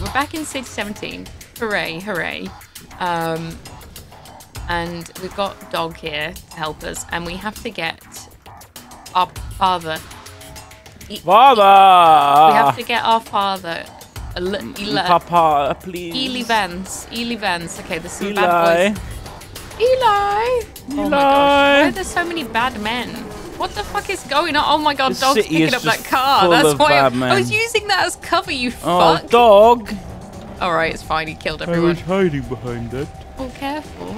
we're back in City 17. Hooray, hooray. Um, and we've got Dog here to help us, and we have to get our father. E- Father! We have to get our father. Eli, mm, Eli, mm, Papa, uh, please. Eli Vance. Eli Vance. Okay, this is Eli. bad boys. Eli! Eli! Oh my gosh. Why are there so many bad men? What the fuck is going on? Oh my god, The dog's picking up that car. That's why I, bad I was using that as cover, you Oh, fuck. dog! Alright, it's fine, he killed everyone. I was hiding behind that. Oh, careful.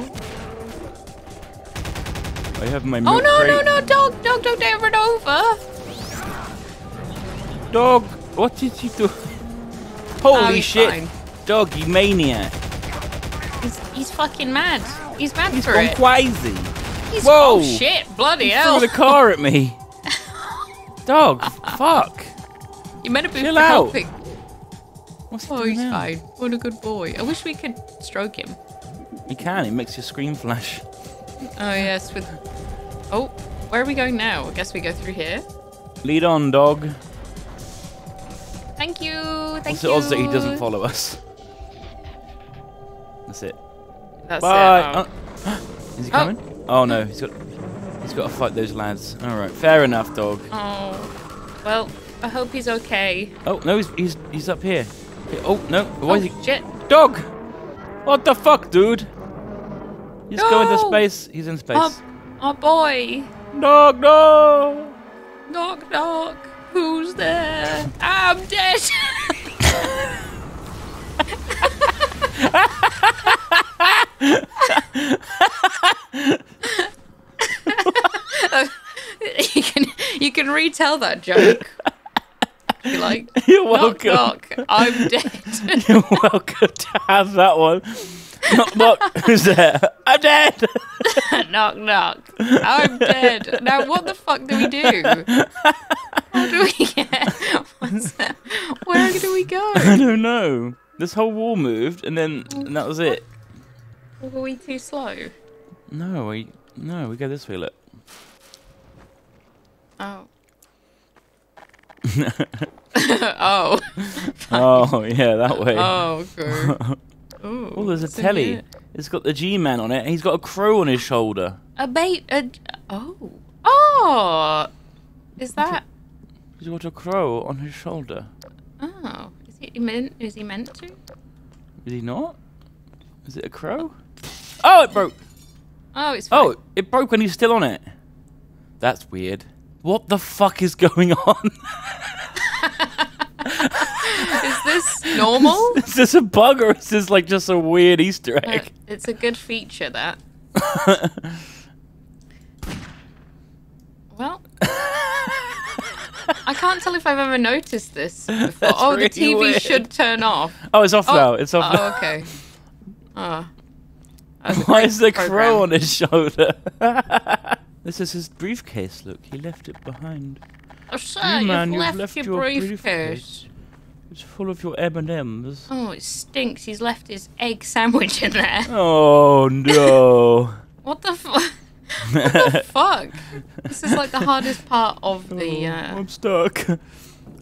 I have my Oh no, no, crate. no, dog, dog, don't dare run over. Dog, what did you do? Oh, Holy he's shit! fine. Dog, you maniac! He's, he's fucking mad. He's mad He's for gone it. crazy. He's, Whoa. Oh shit, bloody He hell. threw the car at me. Dog, fuck. You meant to be Chill for out. helping. What's he Oh, he's now? fine. What a good boy. I wish we could stroke him. You can. It makes your screen flash. Oh yes, with. Oh, where are we going now? I guess we go through here. Lead on, dog. Thank you. Thank What's you. the odds that he doesn't follow us? That's it. That's Bye. it. Oh. Uh, is he coming? Oh. Oh, no, he's got. He's got to fight those lads. All right, fair enough, dog. Oh. oh. Well, I hope he's okay. Oh no, he's he's, he's up here. Oh no, why oh, is he? Oh, shit. Dog! What the fuck, dude? He's going to space. He's in space. Our boy. Dog, dog. Knock, knock. Who's there? I'm dead. you can you can retell that joke. Like. You're Knock, welcome. knock. I'm dead. You're welcome to have that one. Knock, knock. Who's there? I'm dead. knock, knock. I'm dead. Now, what the fuck do we do? How do we get? What's that? Where do we go? I don't know. This whole wall moved, and then oh, and that was it. Were we too slow? No, we no, we go this way. Look. Oh. oh. Oh yeah, that way. Oh, okay. Ooh, Oh, there's a telly. here? It's got the G-man on it. He's got a crow on his shoulder. A bait. A, oh. Oh. Is that? He's got a crow on his shoulder. Oh. Is he meant? Is he meant to? Is he not? Is it a crow? Oh, oh it broke. Oh, it's. Oh, fine. Oh, it broke when he's still on it. That's weird. What the fuck is going on? Is this normal? is this a bug or is this like just a weird Easter Uh, egg? it's a good feature that. Well, I can't tell if I've ever noticed this before. Oh, the TV weird. should turn off. oh, it's off Oh, now. It's off oh, now. okay. Oh. That was a Why is the program. crow on his shoulder? This is his briefcase. Look, he left it behind. Oh, sir, You you've man, you've left, left your, your briefcase. briefcase. It's full of your M&Ms. Oh, it stinks. He's left his egg sandwich in there. Oh no. What the fuck? what the fuck? This is like the hardest part of the. Oh, Uh, I'm stuck.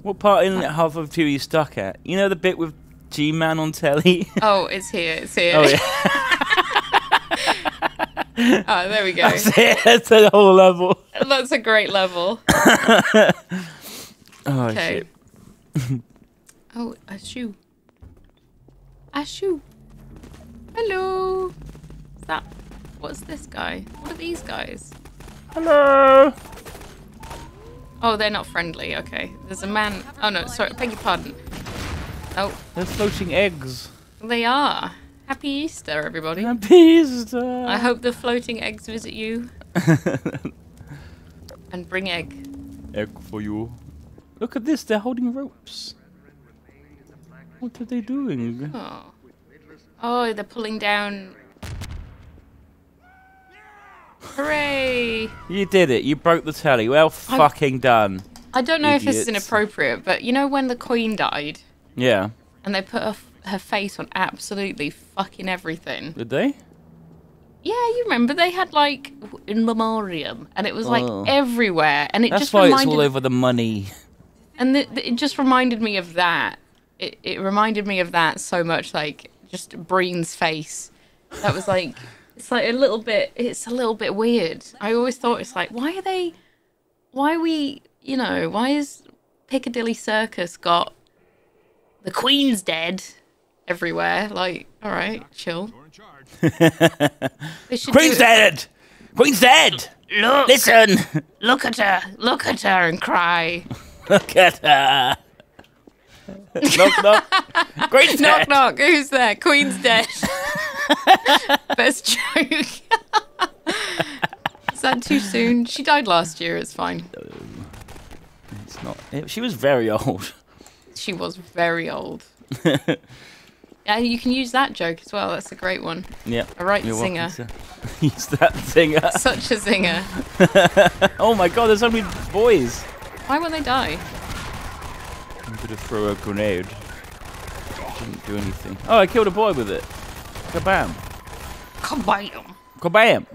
What part in half of two are you stuck at? You know the bit with G-Man on telly? oh, it's here. It's here. oh yeah. oh, there we go. That's it. That's the whole level. That's a great level. Oh Okay. shit. Oh, a shoe. A shoe. Hello. Is that? What's this guy? What are these guys? Hello. Oh, they're not friendly. Okay. There's a man. Oh no, sorry. Beg your pardon. Oh, They're floating eggs. they are. Happy Easter, everybody. Happy Easter. I hope the floating eggs visit you and bring egg. Egg for you. Look at this. They're holding ropes. What are they doing? Oh. Oh, they're pulling down. Hooray! You did it. You broke the telly. Well, fucking done. I don't know if this is inappropriate, but you know when the Queen died Yeah. and they put her, her face on absolutely fucking everything? Did they? Yeah, you remember they had like in memoriam, and it was like Oh. everywhere, and it That's just why it's reminded all over the money. and th- th- it just reminded me of that. it, it reminded me of that so much, like just Breen's face. That was like it's like a little bit it's a little bit weird. I always thought it's like why are they why are we you know, why is Piccadilly Circus got the Queen's dead everywhere? Like, alright, chill. They should do Queen's dead! Queen's dead! Look, Listen! look at her, look at her and cry. Look at her! knock, knock. Queen's knock dead! knock, who's there? Queen's dead. Best joke. Is that too soon? She died last year, it's fine. It's not. it- she was very old. She was very old. And you can use that joke as well, that's a great one. Yeah. A right You're singer. He's that singer. Such a singer. Oh my god, there's so many boys. Why won't they die? I'm gonna throw a grenade. Didn't do anything. Oh, I killed a boy with it. Kabam. Kabam! Kabam.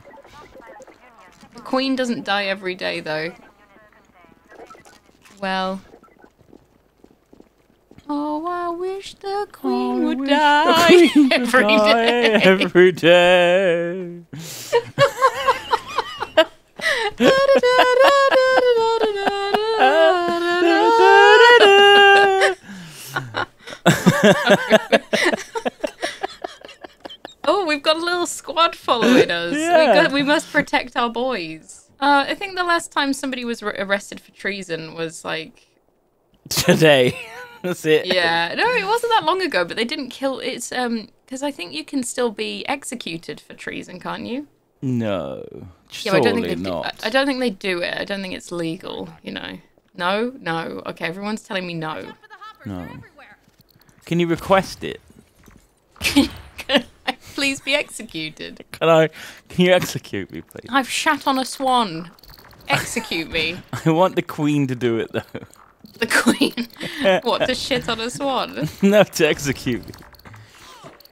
The queen doesn't die every day, though. Well. Oh, I wish the queen I would die queen would every die day. Every day. oh, we've got a little squad following us. We, Yeah. got, we must protect our boys. Uh, I think the last time somebody was arrested for treason was like Today. That's it. Yeah, no, it wasn't that long ago, but they didn't kill. It's um because I think you can still be executed for treason, can't you? No. Yeah, I don't think Surely they. Do, not. I don't think they do it. I don't think it's legal. You know. No, no. Okay, everyone's telling me no. No. Can you request it? Can I please be executed? Can I? Can you execute me, please? I've shat on a swan. Execute me, I want the queen to do it though. The queen. what to shit on a swan? no, to execute.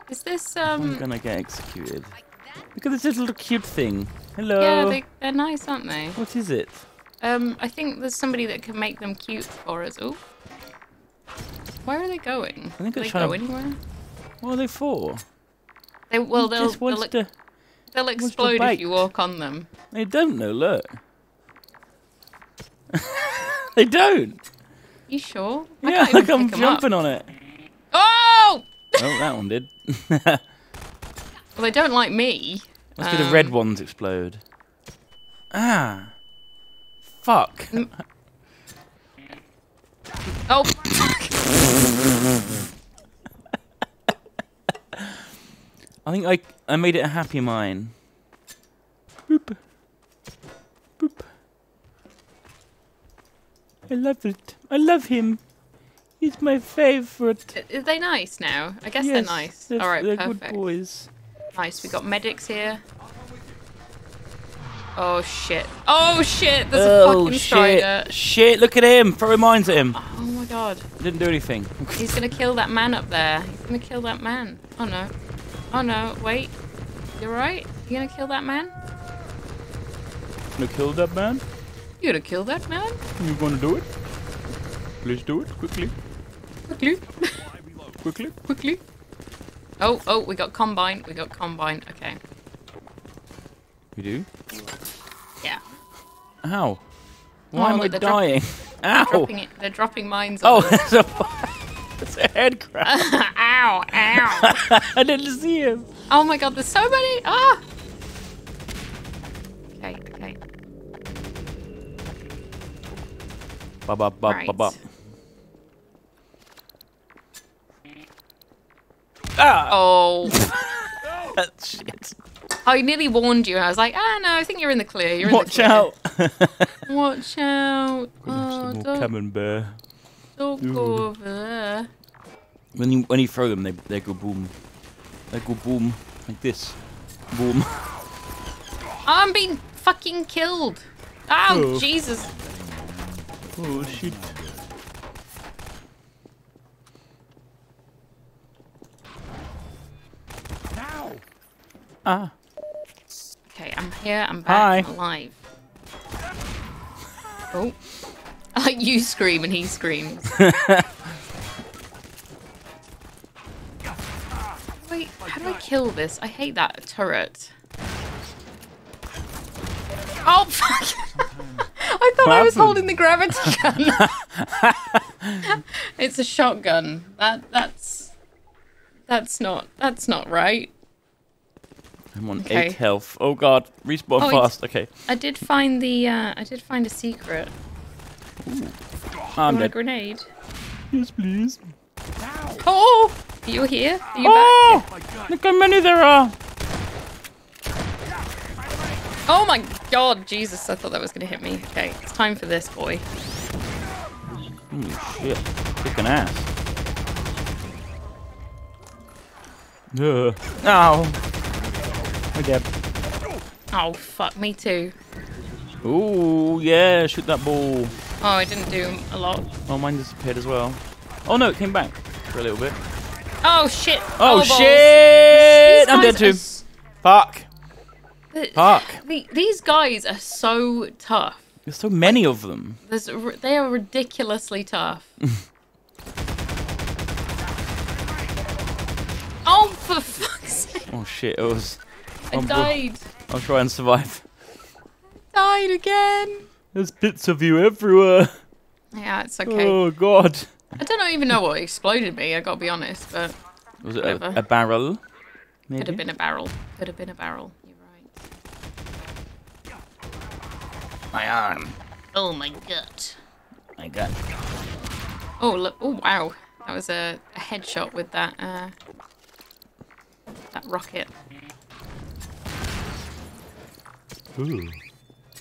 Is this um... I'm gonna get executed. Look at this little cute thing. Hello. Yeah, they, they're nice, aren't they? What is it? Um, I think there's somebody that can make them cute for us. Oh, where are they going? I think Do they're they go to- anywhere? What are they for? They well, He they'll they'll, to. they'll explode if you walk on them. They don't know. Look. they don't. You sure? I Yeah, can't look, I'm pick 'em up. jumping on it. Oh! Oh, that one did. Well, they don't like me. Let's do the red Um, ones explode. Ah. Fuck. Oh! fuck. I think I I made it a happy mine. I love it. I love him. He's my favorite. Are they nice now? I guess yes, they're nice. They're, All right, they're perfect. good boys. Nice. We got medics here. Oh shit! Oh shit! There's a oh fucking shit! strider. Shit! Look at him. Throwing mines at him. Oh my god! Didn't do anything. He's gonna kill that man up there. He's gonna kill that man. Oh no. Oh no, wait. You're right? You gonna kill that man? Gonna kill that man. You gonna kill that man? You gonna do it? Please do it quickly. Quickly. Quickly. Quickly. Oh, oh, we got combine. We got combine. Okay. You do? Yeah. Ow. Why Oh, am I look, they're drop- dying? Ow. Dropping it. They're dropping mines. Oh, on us. there's a, there's a head crab. ow, ow. I didn't see him. Oh my god, there's so many. Ah. Bop, bop, bop, Right. bop, bop. Ah! Oh. Shit. I nearly warned you. I was like, ah, no, I think you're in the clear. You're in Watch the clear. out. Watch out. Oh, don't, camembert. don't go over there. When you when you throw them, they they go boom. They go boom like this. Boom. I'm being fucking killed. Ow, Oh. Jesus. Oh shit. Now. Ah. Okay, I'm here. I'm back. Hi. I'm alive. Oh. I like you scream and he screams. Wait, how do I kill this? I hate that turret. Oh fuck! I thought I was holding the gravity gun. it's a shotgun. That that's that's not that's not right. I'm on Okay. eight health. Oh god, respawn Oh, it's- fast. Okay, I did find the uh, I did find a secret. I'm Want a grenade? Yes, please. Oh, you here? Are you Oh, back? look how many there are. Oh my god, Jesus! I thought that was gonna hit me. Okay, it's time for this boy. Holy shit, kicking ass. Ugh. Ow. Dead. Oh fuck, me too. Ooh, yeah, shoot that ball. Oh, I didn't do a lot. Oh, mine disappeared as well. Oh no, it came back for a little bit. Oh shit! Oh, balls. shit! I'm dead too. Fuck. The- Fuck. the- these guys are so tough. There's so many of them. There's, they are ridiculously tough. oh, for fuck's sake! Oh shit, it was. I boy. died. I'll try and survive. Died again. There's bits of you everywhere. Yeah, it's okay. Oh god. I don't even know what exploded me. I gotta be honest, but Was it a, a barrel? Maybe. could have been a barrel. Could have been a barrel. You're right. My arm. Oh my god. My got. Oh look! Oh wow! That was a, a headshot with that uh, that rocket. Ooh.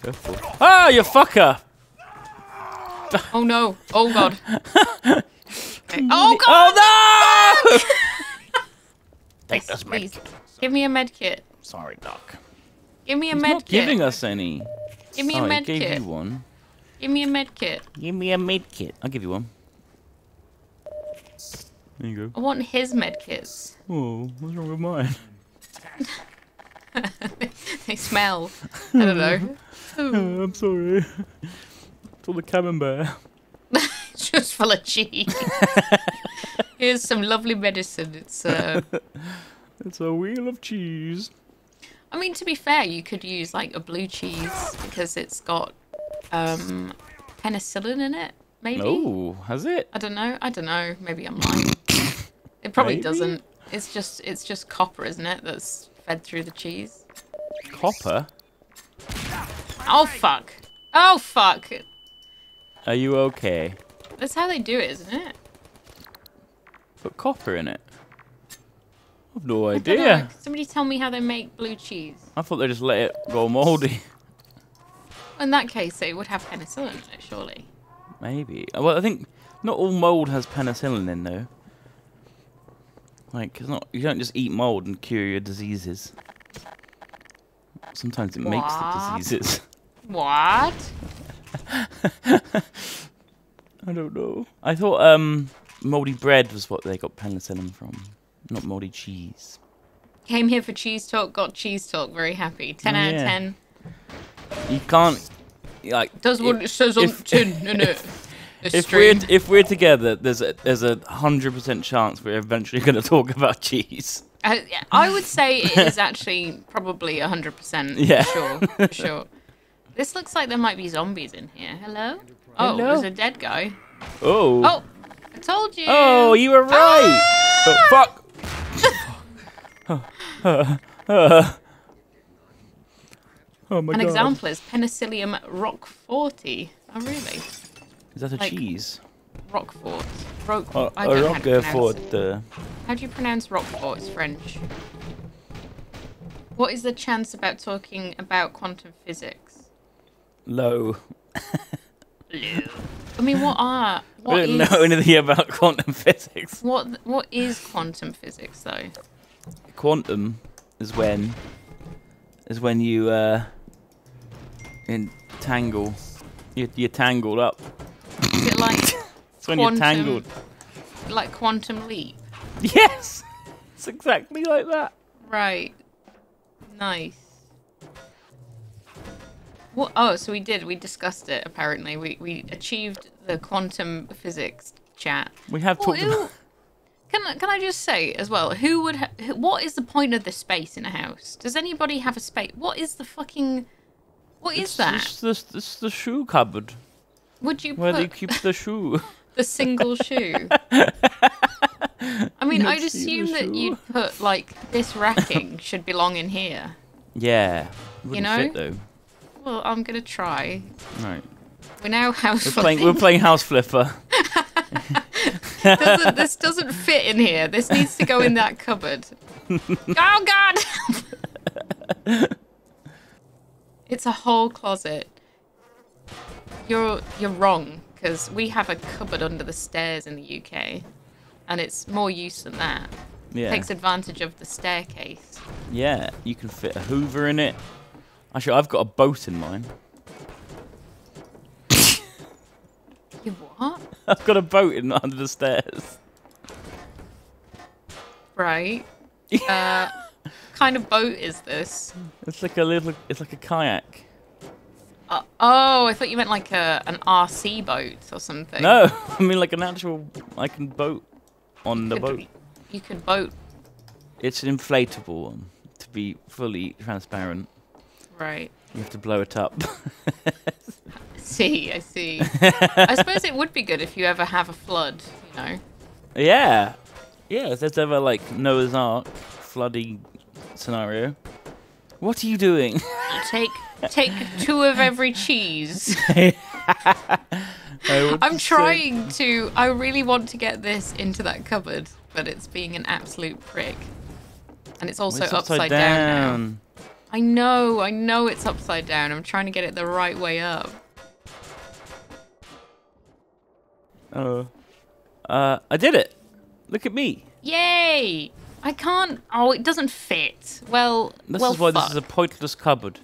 Careful. Ah, you fucker! Oh no! Oh god! Okay. Oh god! Oh no! Take Please, this please, med. give me a med kit. Sorry, Doc. Give me a He's med not kit. giving us any. Give me a oh, med he gave kit. you one. Give me a med kit. Give me a med kit. I'll give you one. There you go. I want his med kits. Oh, what's wrong with mine? they smell. I don't know. I'm sorry. It's all the camembert. it's just full of cheese. Here's some lovely medicine. It's. Uh, It's a wheel of cheese. I mean, to be fair, you could use like a blue cheese because it's got um, penicillin in it. Maybe. Oh, has it? I don't know. I don't know. Maybe I'm lying. it probably Maybe? doesn't. It's just it's just copper, isn't it? That's fed through the cheese. Copper? Oh fuck! Oh fuck! Are you okay? That's how they do it, isn't it? Put copper in it? I've no I don't know. idea. Somebody tell me how they make blue cheese. I thought they just let it go mouldy. In that case, it would have penicillin in it, surely. Maybe. Well, I think not all mold has penicillin in though. Like, it's not. You don't just eat mold and cure your diseases. Sometimes it makes the diseases. What? I don't know. I thought um moldy bread was what they got penicillin from, not moldy cheese. Came here for cheese talk, got cheese talk. Very happy. Ten Oh, out of ten. You can't like Does what if- it says on if- the tin, in it. The if we're if we're together, there's a there's a hundred percent chance we're eventually going to talk about cheese. Uh, yeah, I would say it is actually probably hundred percent. Yeah. Sure. Sure. This looks like there might be zombies in here. Hello. Oh, Hello? there's a dead guy. Oh. Oh, I told you. Oh, you were right. Oh, fuck. oh my An god. example is Penicillium roqueforti. Oh, really? Is that a like- cheese? Roquefort. Roque. Oh, I a don't know how to pronounce it. Uh, How do you pronounce Roquefort? It's French. What is the chance about talking about quantum physics? low. I mean, what are I don't is know anything about quantum physics. what what is quantum physics though? Quantum is when is when you uh entangle. You you're tangled up. Is it like It's when Quantum. you're tangled. like quantum leap? Yes. It's exactly like that. Right. Nice. What? Oh, so we did. We discussed it. Apparently, we we achieved the quantum physics chat. We have talked ew. Can I- can I just say as well? Who would? Who- what is the point of the space in a house? Does anybody have a space? What is the fucking? What is It's, that? it's, the, it's the shoe cupboard Would you where they keep the shoe. the single shoe? I mean, I'd assume that you'd put like this racking should belong in here. yeah. Wouldn't know? fit though. Well, I'm gonna try. Right. We're now house We're playing. We're playing House Flipper. Doesn't, this doesn't fit in here. This needs to go in that cupboard. oh God! it's a whole closet. You're you're wrong because we have a cupboard under the stairs in the UK, and it's more use than that. Yeah. Takes advantage of the staircase. Yeah. You can fit a Hoover in it. Actually, I've got a boat in mine. You what? I've got a boat in under the stairs. Right. Uh, kind of boat is this? It's like a little. It's like a kayak. Uh, oh, I thought you meant like a an RC boat or something. No, I mean like an actual. I can boat on the Could- boat. You could boat, It's an inflatable one. To be fully transparent, right? you have to blow it up. See, I see. I suppose it would be good if you ever have a flood, you know. yeah, yeah. If there's ever like Noah's Ark flooding scenario, what are you doing? Take take two of every cheese. I'm say- trying to. I really want to get this into that cupboard, but it's being an absolute prick. And it's also It's upside, down. now. I know, I know it's upside down. I'm trying to get it the right way up. Oh, uh, I did it. Look at me. Yay! I can't. Oh, it doesn't fit. Well, This well, is why fuck. this is a pointless cupboard.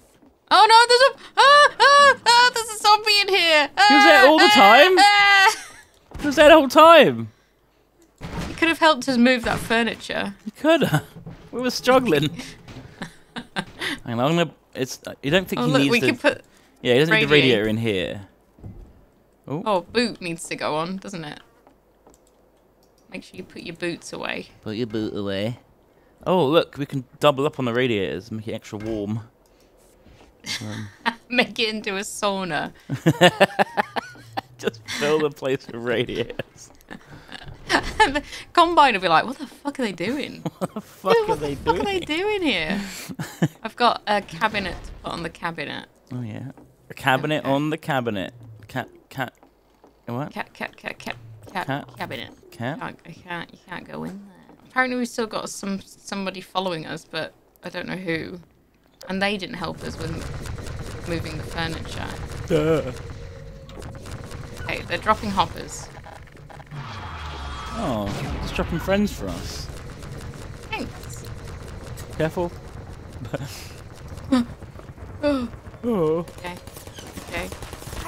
Oh no, there's a ah, ah, ah, there's a zombie in here. He was there all the time? Ah, It was there the whole time. You could have helped us move that furniture. You coulda. We were struggling. Hang on, I'm gonna. It's. You don't think Oh he look, needs we the. could put. yeah, he doesn't need the radiator in here. Oh. oh, boot needs to go on, doesn't it? Make sure you put your boots away. Put your boot away. Oh, look, we can double up on the radiators, make it extra warm. Um. Make it into a sauna. Just fill the place with radiators. Combine will be like, what the fuck are they doing? What the fuck are what they the fuck doing? are they doing here? I've got a cabinet to put on the cabinet. Oh yeah, a cabinet Okay. on the cabinet. Cat, cat. What? Cat, cat, cat, cat, cat, Cat. cabinet. Cat. Can't, I can't, you can't go in there. Apparently, we've still got some somebody following us, but I don't know who. And they didn't help us with moving the furniture. Duh. Okay, they're dropping hoppers. Oh, just dropping friends for us. Thanks. Careful. oh. Okay. Okay.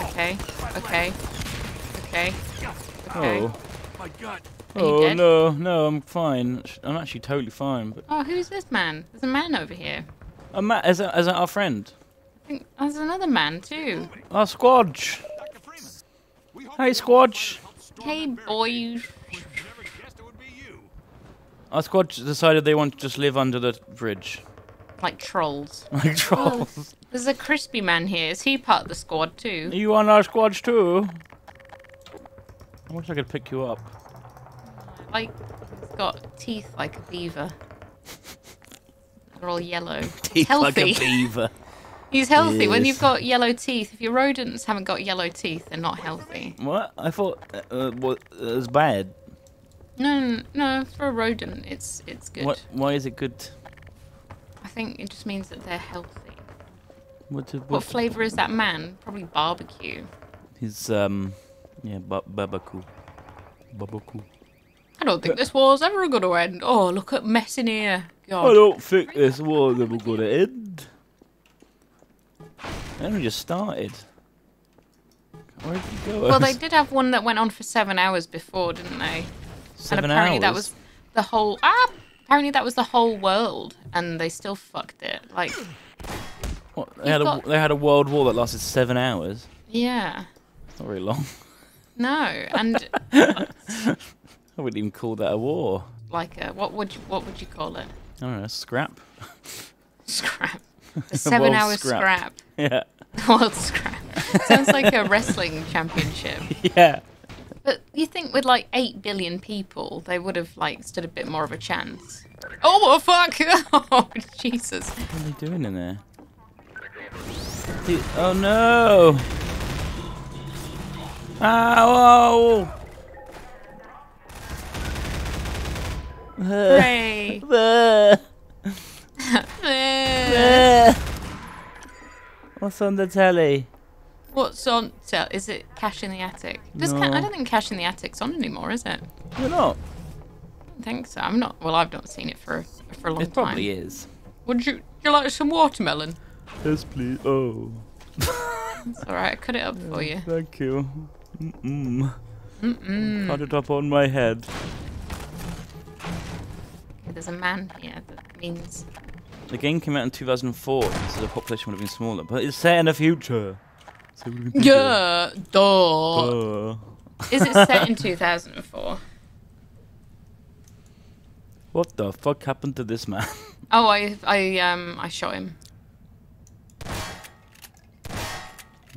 Okay. Okay. Okay. Okay. Oh. My God. Oh no, no, I'm fine. I'm actually totally fine. But Oh, who's this man? There's a man over here. A Matt, is that, is that our friend? I think there's another man too. Our Squadge. Dr. Freeman. We hope Hey, Squadge. Hey, boys. we never guessed it would be you. Our Squadge decided they want to just live under the bridge, Like trolls. like trolls. There's a crispy man here. Is he part of the squad too? you on our Squadge too? I wish I could pick you up. Like, he's got teeth like a beaver. They're all yellow. Teeth healthy. like a beaver. He's healthy. When you've got yellow teeth, if your rodents haven't got yellow teeth, they're not healthy. What? I thought uh, what it was bad. No, no, no. For a rodent, it's it's good. What? Why is it good? I think it just means that they're healthy. What? What what flavour is that man? Probably barbecue. He's um, yeah, ba- babaku. Babaku. I don't think this war's ever going to end. Oh, look at mess in here. I don't think this war's ever gonna end. It only just started. Where did you go? Well, they did have one that went on for seven hours before, didn't they? Seven and apparently that was the whole. Ah! Apparently that was the whole world, and they still fucked it. Like, What, they, had a, they had a world war that lasted seven hours. yeah. It's not very long. No, and I wouldn't even call that a war. Like a what would you what would you call it? I don't know, scrap. Scrap. A seven hour scrap. scrap. Yeah. World scrap. Sounds like a wrestling championship. Yeah. But you think with like eight billion people, they would have like stood a bit more of a chance. Oh fuck! Oh Jesus! What are they doing in there? Dude, oh no! Ow! Uh, Hooray! What's on the telly? What's on? So, is it Cash in the Attic? Does Ca- No. I don't think Cash in the Attic's on anymore, is it? You're not. I don't think so. I'm not. Well, I've not seen it for for a long time. It time. probably is. Would you? Would you like some watermelon? Yes, please. Oh, It's all right. I cut it up for you. thank you. Mm-mm. Mm-mm. Cut it up on my head. Okay, there's a man here that means. The game came out in 2004, so the population would have been smaller, but it's set in the future. So it would have been. Yeah, duh. Uh, Is it set in 2004? what the fuck happened to this man? Oh, I I um I shot him.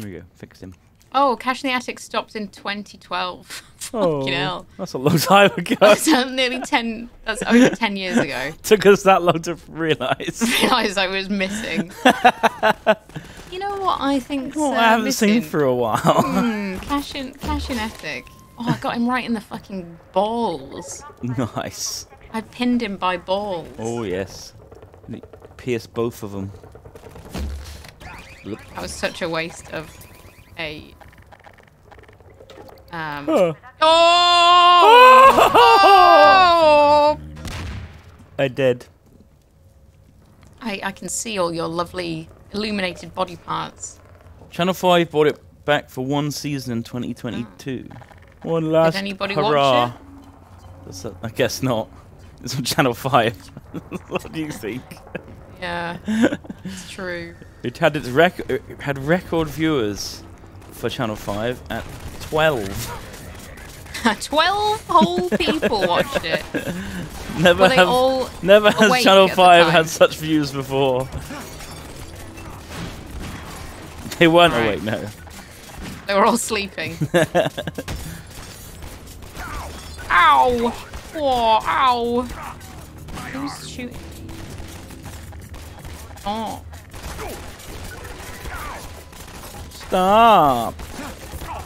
There we go, fixed him. Oh, Cash in the Attic stopped in 2012. Oh, Fucking hell. that's a long time ago. That's uh, nearly 10. That's over 10 years ago. Took us that long to realise. realised I was missing. you know what I think? Well, uh, I haven't missing? seen for a while. Hmm, Cash in Cash in Attic. Oh, I got him right in the fucking balls. nice. I pinned him by balls. Oh yes. Pierce both of them. That was such a waste of a. Um. Oh. Oh! I did. I, I can see all your lovely illuminated body parts. Channel 5 brought it back for one season in 2022. One last Did anybody watch hurrah. it? That's a- I guess not. It's on Channel 5. what do you think? Yeah, it's true. It had its rec- it had record viewers for Channel 5 at 12. 12 whole people watched it. Never have never has Channel 5 had such views before. They weren't Right. awake, no. They were all sleeping. ow! Oh, ow! Who's shooting? Oh, Stop.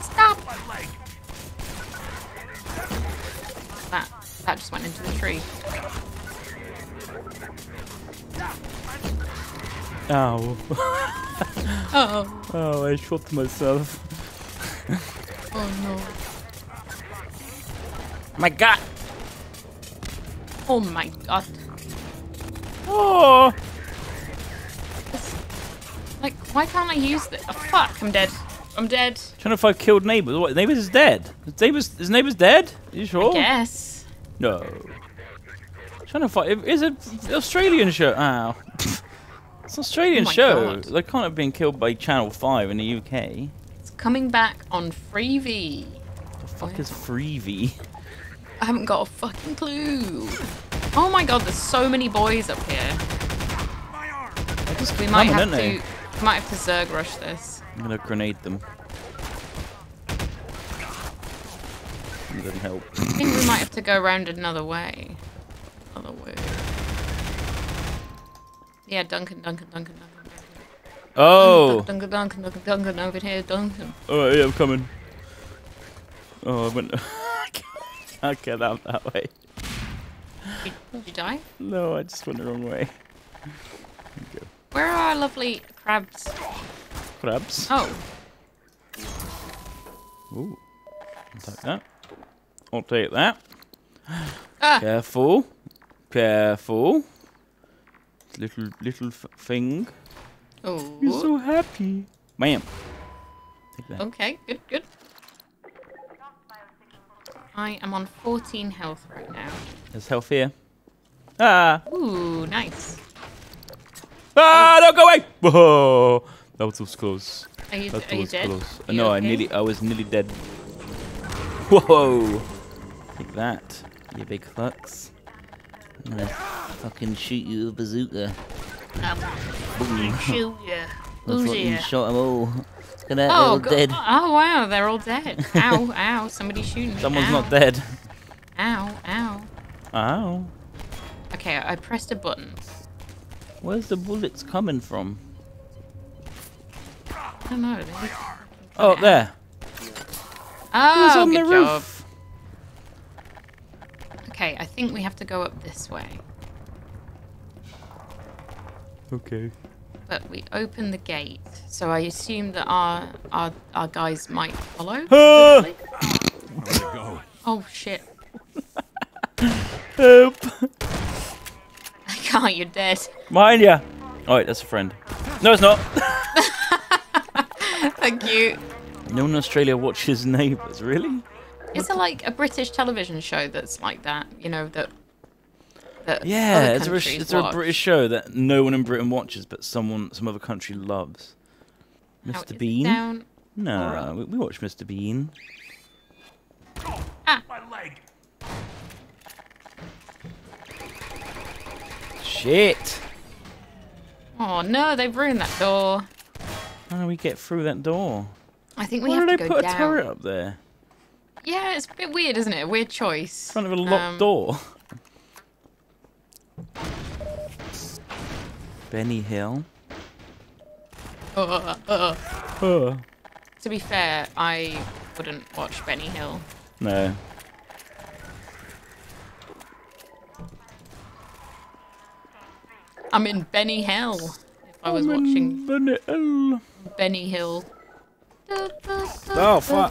stop! That that just went into the tree. Ow. Oh, Oh, I shot myself. oh no! My god. Oh my god! Oh. Like, why can't I use this? Oh, fuck! I'm dead. I'm dead. Channel 5 killed neighbors. What? Neighbors is dead. His neighbors, his neighbors dead? Are you sure? Yes. No. Channel 5 is an Australian show. Ow. it's an Australian Oh show. God. They can't have been killed by Channel 5 in the UK. It's coming back on Freevee. The fuck is Freevee? I haven't got a fucking clue. Oh my god, there's so many boys up here. My arm! They're just We might coming, have to, might have to Zerg rush this. I'm gonna grenade them. It doesn't help. I think we might have to go around another way. Another way. Yeah, Duncan, Duncan, Duncan, Duncan. Oh! Duncan, Duncan, Duncan, Duncan, over here, Duncan. Oh, yeah, I'm coming. Oh, I went. I can't get out that way. Did you die? No, I just went the wrong way. Where are our lovely crabs? Crabs. Oh, Ooh. I'll take that. I'll take that. ah, Careful. Careful. Little, little f- thing. Oh you're oh. so happy. Bam. Take. Okay, good, good. I am on 14 health right now. There's health here. Ah! Ooh, nice. Ah! Don't go away! Whoa! That was close. Are you, That are you was dead? close. Are you no, I nearly, I was nearly dead. Whoa! Take that, you big fucks. I'm gonna fucking shoot you with a bazooka. Boom. Shoot ya. Who's fucking here? shot them all. Look at that, they're Oh, all dead. oh wow, they're all dead. Ow, ow, somebody's shooting me. Someone's ow. not dead. Ow, ow. Ow. Okay, I pressed a button. Where's the bullets coming from? I don't know. they- Oh, up there. Oh, Who's on good the job. roof? Okay, I think we have to go up this way. Okay. But we open the gate, so I assume that our our, our guys might follow. Ah! Where'd it go? Oh shit! Help! I can't. You're dead. Behind ya! Oh, wait, that's a friend. No, it's not. Thank you. no one in Australia watches Neighbours, really? Is there like a British television show that's like that? You know that. that Yeah, other it's a, countries it's a? British show that no one in Britain watches, but someone, some other country loves. Mr. it Bean? Down. No, we, we watch Mr. Bean. Ah. My leg. Shit! Oh no, they've ruined that door. How do we get through that door? I think we Why have did they put a turret up there? Yeah, it's a bit weird, isn't it? A weird choice. In front of a locked Um, door. Benny Hill. uh, uh. Oh. To be fair, I wouldn't watch Benny Hill. No. I'm in Benny Hill. If I was I'm in watching Benny Hill. Benny Hill. Oh, fuck.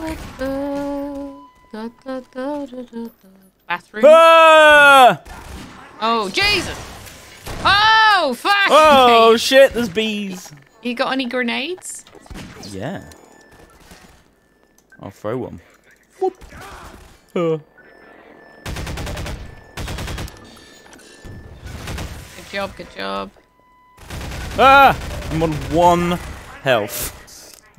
Bathroom. Ah! Oh, Jesus! Oh, fuck! Oh shit, there's bees. You got any grenades? Yeah. I'll throw one. Whoop. Uh. Job, good job. Ah! I'm on one health.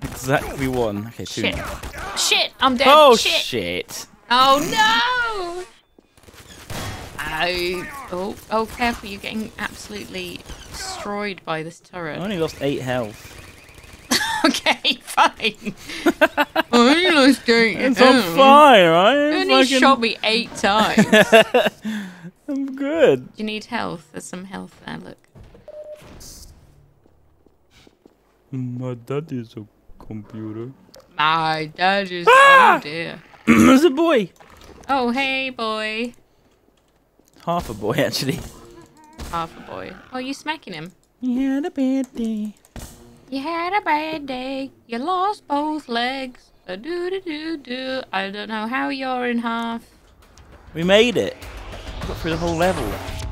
Exactly one. Okay, two. Shit. now. Shit, I'm dead. Oh shit. shit. Oh no! Oh, oh, oh, careful, you're getting absolutely destroyed by this turret. I only lost eight health. okay, fine. I only lost eight. It's on fire, right? You only fucking- shot me eight times. I'm good. you need health. There's some health there, look. My dad is a computer. My dad is. Ah! Oh dear. There's a boy. Oh, hey, boy. Half a boy, actually. Half a boy. Oh, you smacking him? He had a bad day. You had a bad day. You lost both legs. A doo doo doo doo. I don't know how you're in half. We made it. Got through the whole level.